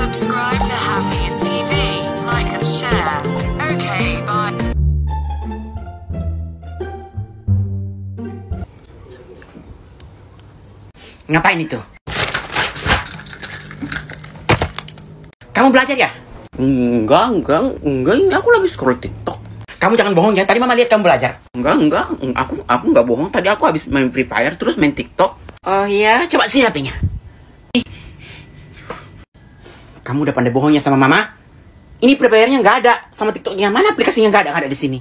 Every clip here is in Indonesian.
Subscribe to Happy's TV, like and share. Okay, bye. Ngapain itu? Kamu belajar ya? Enggak, enggak, enggak. Ini aku lagi scroll TikTok. Kamu jangan bohong ya. Tadi mama lihat kamu belajar. Enggak, enggak. Aku aku enggak bohong. Tadi aku habis main Free Fire terus main TikTok. Oh iya, coba sini HP-nya. Kamu udah pandai bohongnya sama mama? Ini prepayer-nya nggak ada, sama TikToknya mana aplikasinya nggak ada, nggak ada di sini.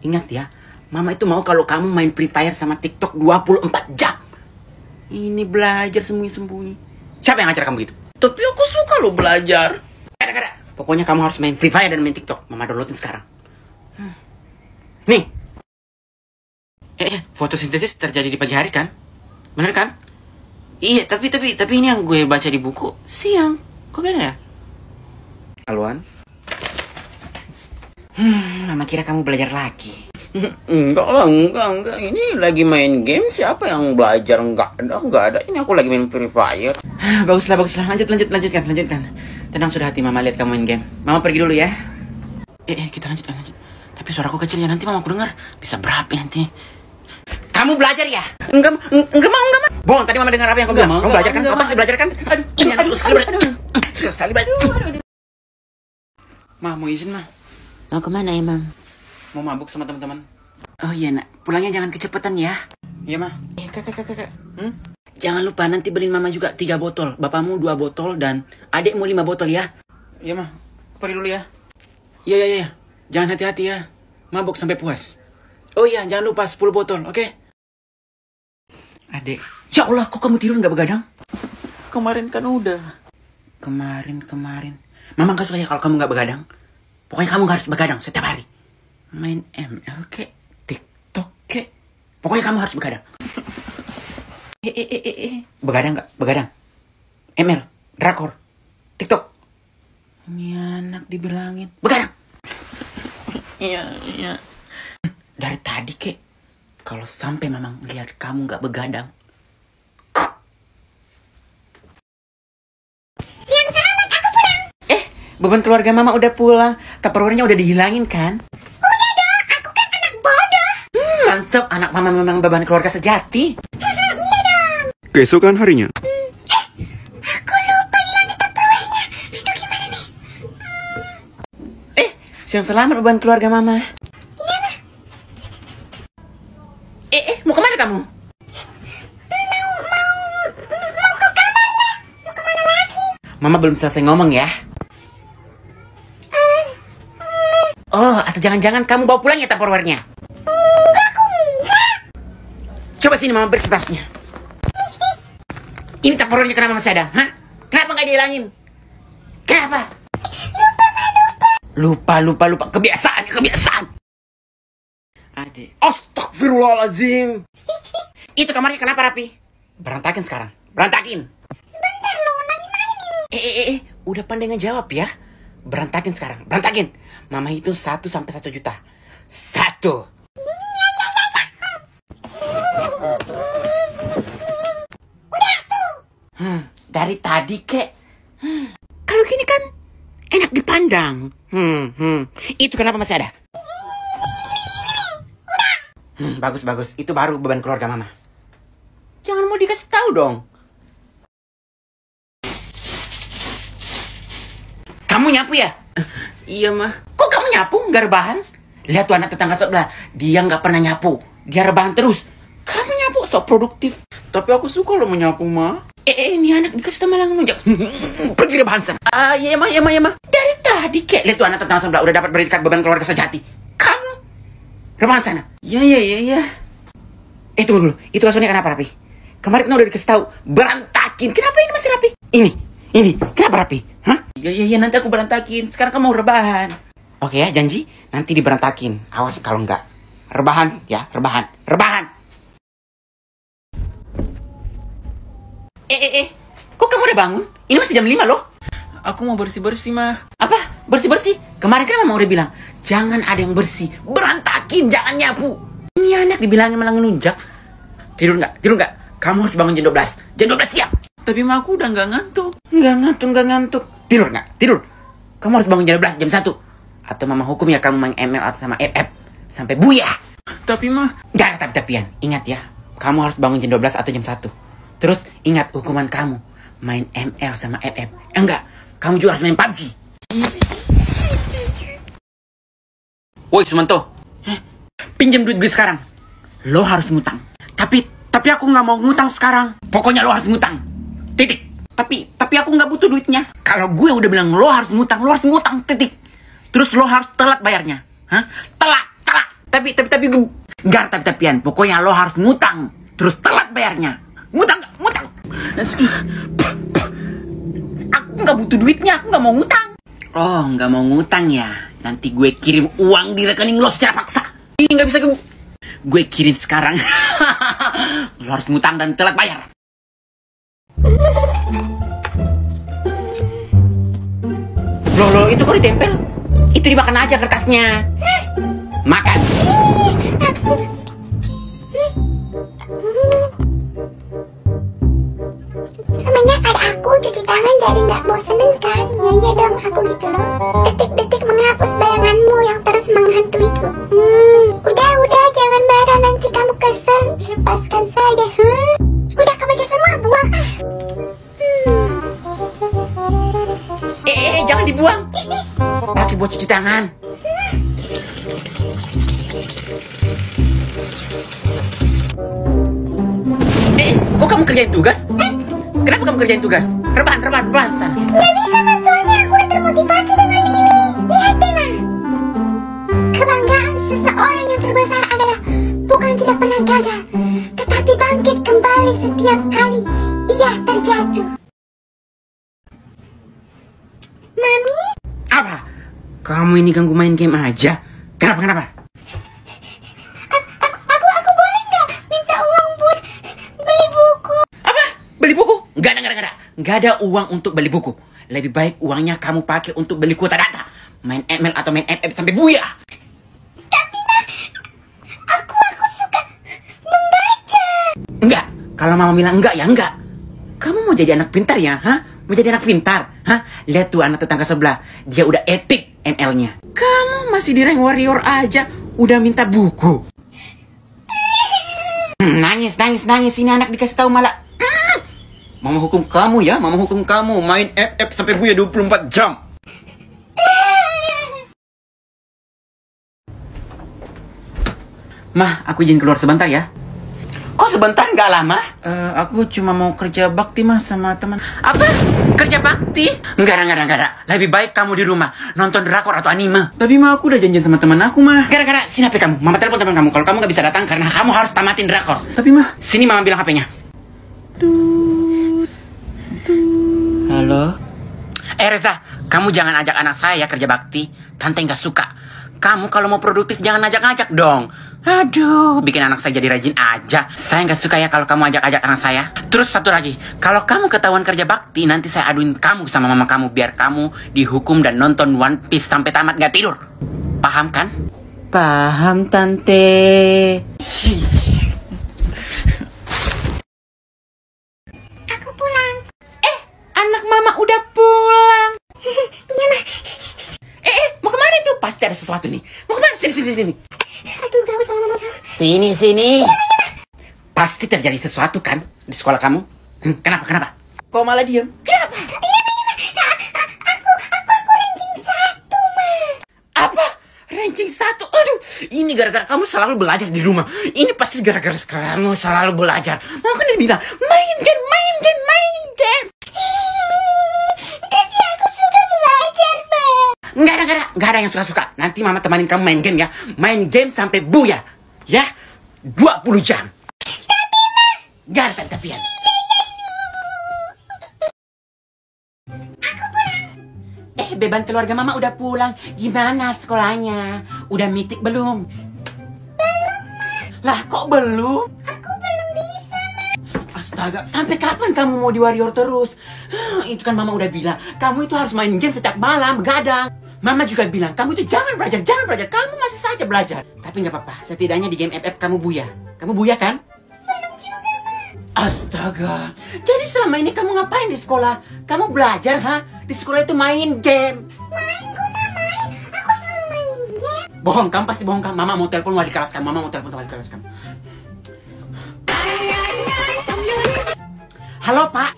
Ingat ya, mama itu mau kalau kamu main Free Fire sama TikTok 24 jam. Ini belajar sembunyi-sembunyi. Siapa yang ngajar kamu gitu? Tapi aku suka lo belajar. Ada, ada. Pokoknya kamu harus main Free Fire dan main TikTok. Mama downloadin sekarang. Hmm. Nih. Eh, eh, fotosintesis terjadi di pagi hari kan? Bener kan? Iya, tapi tapi tapi ini yang gue baca di buku siang. Kok beda ya? Haluan? Hmm, mama kira kamu belajar lagi. Enggak lah, enggak, enggak. Ini lagi main game. Siapa yang belajar? Enggak ada, enggak ada. Ini aku lagi main Free Fire. Ah, baguslah, baguslah. Lanjut, lanjut, lanjutkan, lanjutkan. Tenang sudah hati mama lihat kamu main game. Mama pergi dulu ya. Eh, eh kita lanjut, lanjut. Tapi suaraku kecil ya nanti mama aku dengar. Bisa berapi nanti. Kamu belajar ya? Enggak, enggak mau, enggak mau. Bohong, tadi mama dengar apa yang kamu bilang. mau, Kamu belajar kan? Kamu pasti belajar kan? Aduh, ini anak susah sekali belajar. Ma, mau izin, Ma. Mau ke mana emang? Mau mabuk sama teman-teman. Oh iya, nak. Pulangnya jangan kecepatan ya. Iya, Ma. Eh, kakak, kakak, kakak. Hmm? Jangan lupa nanti beliin mama juga tiga botol. Bapakmu dua botol dan adikmu lima botol ya. Iya, Ma. Pergi dulu ya. Iya, iya, iya. Jangan hati-hati ya. Mabuk sampai puas. Oh iya, jangan lupa 10 botol, oke? Adek. Ya Allah, kok kamu tidur nggak begadang? Kemarin kan udah. Kemarin, kemarin. Mama gak suka ya kalau kamu nggak begadang. Pokoknya kamu harus begadang setiap hari. Main ML ke, TikTok ke. Pokoknya kamu harus begadang. eh, eh, eh, eh, eh. Begadang nggak? Begadang. ML, drakor, TikTok. Ini anak dibilangin. Begadang. Iya, iya. Dari tadi kek, kalau sampai memang lihat kamu nggak begadang, Eh, beban keluarga mama udah pulang. Tupperware-nya udah dihilangin kan? Udah dong, aku kan anak bodoh. Hmm, mantep, anak mama memang beban keluarga sejati. Keesokan harinya, Eh, siang selamat beban keluarga mama. Iya, Eh, eh, mau ke mana kamu? Mama belum selesai ngomong ya. Atau jangan-jangan kamu bawa pulang ya Tupperware-nya? Coba sini mama periksa tasnya. Ini Tupperware-nya kenapa masih ada? Hah? Kenapa nggak dihilangin? Kenapa? Lupa, lupa, lupa. Kebiasaan, kebiasaan. Adek. Astagfirullahaladzim. Itu kamarnya kenapa rapi? Berantakin sekarang. Berantakin. Sebentar loh, lagi main ini. Eh, eh, eh, eh. Udah pandai ngejawab ya. Berantakin sekarang. Berantakin. Mama itu 1 sampai 1 juta. Satu. Hmm, dari tadi kek. Hmm, kalau gini kan enak dipandang. Hmm, hmm. Itu kenapa masih ada? Hmm, bagus bagus. Itu baru beban keluarga mama. Jangan mau dikasih tahu dong. Kamu nyapu ya? Iya, mah. Kok kamu nyapu nggak rebahan? Lihat tuh anak tetangga sebelah. Dia nggak pernah nyapu. Dia rebahan terus. Kamu nyapu so produktif. Tapi aku suka lo menyapu, mah. Eh, eh, ini anak dikasih tahu malah nunjuk. Pergi rebahan sana. Ah, iya, mah, iya, mah, iya, mah. Dari tadi kek lihat tuh anak tetangga sebelah udah dapat berikat beban keluarga sejati. Kamu rebahan sana. Iya, iya, iya, iya. Eh tunggu dulu, itu kasurnya kenapa rapi? Kemarin kan udah dikasih tahu berantakin. Kenapa ini masih rapi? Ini, ini, kenapa rapi? Hah? Iya, iya, iya, nanti aku berantakin. Sekarang kamu rebahan. Oke ya, janji nanti diberantakin. Awas kalau enggak. Rebahan ya, rebahan, rebahan. Eh, eh, eh. Kok kamu udah bangun? Ini masih jam 5 loh. Aku mau bersih-bersih, mah. Apa? Bersih-bersih? Kemarin kan mama udah bilang, jangan ada yang bersih. Berantakin, jangan nyapu. Ini anak dibilangin malah ngelunjak. Tidur nggak? Tidur nggak? Kamu harus bangun jam 12. Jam 12 siap. Tapi mah aku udah nggak ngantuk. Nggak ngantuk, nggak ngantuk. Tidur nggak? Tidur. Kamu harus bangun jam 12, jam 1. Atau mama hukum ya kamu main ML atau sama FF. Sampai buyah. Tapi mah... Nggak ada tapi-tapian. Ingat ya. Kamu harus bangun jam 12 atau jam 1. Terus ingat hukuman kamu. Main ML sama FF. Eh, enggak. Kamu juga harus main PUBG. Woi Sumanto. Pinjam duit gue sekarang. Lo harus ngutang. Tapi tapi aku nggak mau ngutang sekarang. Pokoknya lo harus ngutang. Tapi tapi aku nggak butuh duitnya. Kalau gue udah bilang lo harus ngutang, lo harus ngutang. Titik. Terus lo harus telat bayarnya. Hah? Telat, telat. Tapi tapi tapi gue nggak tapi tapian. Pokoknya lo harus ngutang. Terus telat bayarnya. Ngutang? Ngutang. Aku nggak butuh duitnya. Aku nggak mau ngutang. Oh, nggak mau ngutang ya? Nanti gue kirim uang di rekening lo secara paksa. Ih, nggak bisa ke... Gue kirim sekarang. lo harus ngutang dan telat bayar. Loh, loh, itu kok ditempel? Itu dimakan aja kertasnya. Makan. Semenjak ada aku cuci tangan jadi nggak bosenin kan Nyanyi dong aku gitu loh jangan dibuang. Pakai buat cuci tangan. Eh, kok kamu kerjain tugas? Kenapa kamu kerjain tugas? Rebahan, rebahan, rebahan sana. Gak bisa Kamu ini ganggu main game aja? Kenapa, kenapa? Aku aku boleh nggak minta uang buat beli buku Apa? Beli buku? Nggak ada, nggak ada, nggak ada. Nggak ada uang untuk beli buku. Lebih baik uangnya kamu pakai untuk beli kuota data. Main ML atau main FF sampai buya. Aku aku suka membaca Enggak. Kalau mama bilang enggak ya enggak. Kamu mau jadi anak pintar ya, hah? Mau jadi anak pintar, hah? Lihat tuh anak tetangga sebelah, dia udah epic ML-nya. Kamu masih di rank warrior aja, udah minta buku. Hmm, nangis, nangis, nangis. Ini anak dikasih tahu malah. Hmm. Mama hukum kamu ya, mama hukum kamu main FF sampai buya 24 jam. Mah, aku izin keluar sebentar ya. Sebentar nggak lama? Eh, aku cuma mau kerja bakti mah sama teman. Apa? Kerja bakti? Enggak, enggak, enggak, enggak. Lebih baik kamu di rumah nonton drakor atau anime. Tapi mah aku udah janjian sama teman aku mah. Gara-gara sini HP kamu. Mama telepon teman kamu. Kalau kamu nggak bisa datang karena kamu harus tamatin drakor. Tapi mah sini mama bilang HP-nya. Halo. Eh Reza, kamu jangan ajak anak saya ya kerja bakti. Tante nggak suka. Kamu kalau mau produktif jangan ajak-ajak dong. Aduh, bikin anak saya jadi rajin aja. Saya nggak suka ya kalau kamu ajak-ajak anak saya. Terus satu lagi, kalau kamu ketahuan kerja bakti, nanti saya aduin kamu sama mama kamu biar kamu dihukum dan nonton One Piece sampai tamat nggak tidur. Paham kan? Paham tante. Aku pulang Eh, anak mama udah pulang. Iya mah Eh, eh, mau ke mana itu? Pasti ada sesuatu nih. Mau ke mana? Sini, sini, sini. Aduh gawat kalau mama Sini, sini. Pasti terjadi sesuatu kan di sekolah kamu? Hmm, Kenapa, kenapa? Kok malah diem? Kenapa? Aku aku aku ranking satu mah Apa? Ranking satu? Aduh, ini gara-gara kamu selalu belajar di rumah. Ini pasti gara-gara kamu selalu belajar. Mau kan dia bilang, main Nggak ada, yang suka-suka. Nanti mama temanin kamu main game ya. Main game sampai buya. Ya, 20 jam. Nggak ada tapi-tapian. Eh, beban keluarga mama udah pulang. Gimana sekolahnya? Udah mitik belum? Belum. Lah, kok belum? Aku belum bisa Astaga, sampai kapan kamu mau di warrior terus? Itu kan mama udah bilang, kamu itu harus main game setiap malam, begadang. Mama juga bilang, kamu itu jangan belajar, jangan belajar. Kamu masih saja belajar. Tapi nggak apa-apa, setidaknya di game FF kamu buya. Kamu buya kan? Belum juga mah Astaga. Jadi selama ini kamu ngapain di sekolah? Kamu belajar, ha? Di sekolah itu main game. Main main? Aku selalu main game. Bohong, kamu pasti bohong kamu. Mama mau telepon wali kelas kamu. Mama mau telepon wali kelas kamu. Halo, Pak.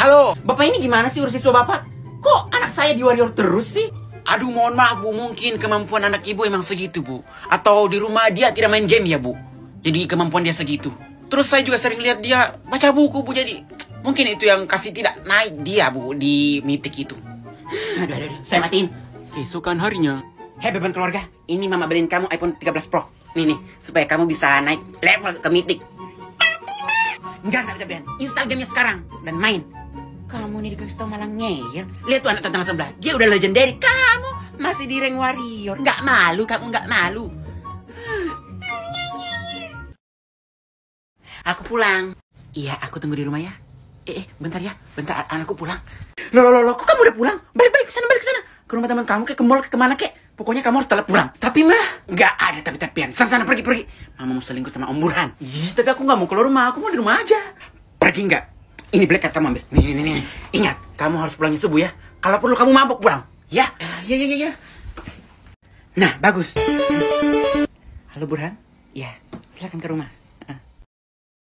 Halo. Bapak ini gimana sih urus siswa Bapak? Kok anak saya di warrior terus sih? Aduh mohon maaf bu, mungkin kemampuan anak ibu emang segitu bu. Atau di rumah dia tidak main game ya bu. Jadi kemampuan dia segitu. Terus saya juga sering lihat dia baca buku bu, jadi mungkin itu yang kasih tidak naik dia bu di mitik itu. Aduh, aduh, aduh. Saya matiin. Keesokan harinya, Hei beban keluarga, ini mama beliin kamu iPhone 13 Pro. Nih nih, supaya kamu bisa naik level ke mitik. Enggak, enggak bisa Ben. Install gamenya sekarang dan main. Kamu nih dikasih tau malah ngeyel. Lihat tuh anak tetangga sebelah, dia udah legendary. Kamu masih di rank warrior. Nggak malu, kamu nggak malu. Aku pulang. Iya, aku tunggu di rumah ya. Eh, eh, bentar ya. Bentar, anakku pulang. Loh, loh, loh, kok kamu udah pulang? Balik, balik ke sana, balik ke sana. Ke rumah teman kamu, ke ke mall, ke ke mana, kek. Pokoknya kamu harus telat pulang. Tapi mah, nggak ada tapi-tapian. Sana, sana, pergi, pergi. Mama mau selingkuh sama Om Burhan. Yes, tapi aku nggak mau keluar rumah. Aku mau di rumah aja. Pergi nggak? Ini black card kamu ambil. Nih, nih, nih. Ingat, kamu harus pulangnya subuh ya. Kalau perlu kamu mabuk pulang. Ya? Ya ya ya ya. Nah, bagus. Halo Burhan. Ya, silakan ke rumah.